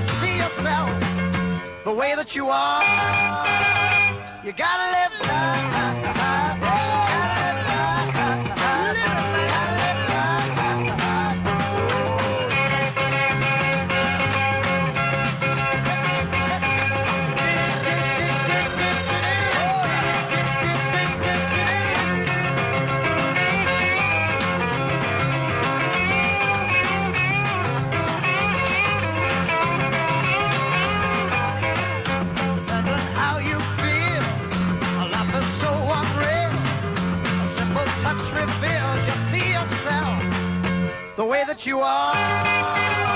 you see yourself the way that you are. You gotta live life. the way that you are.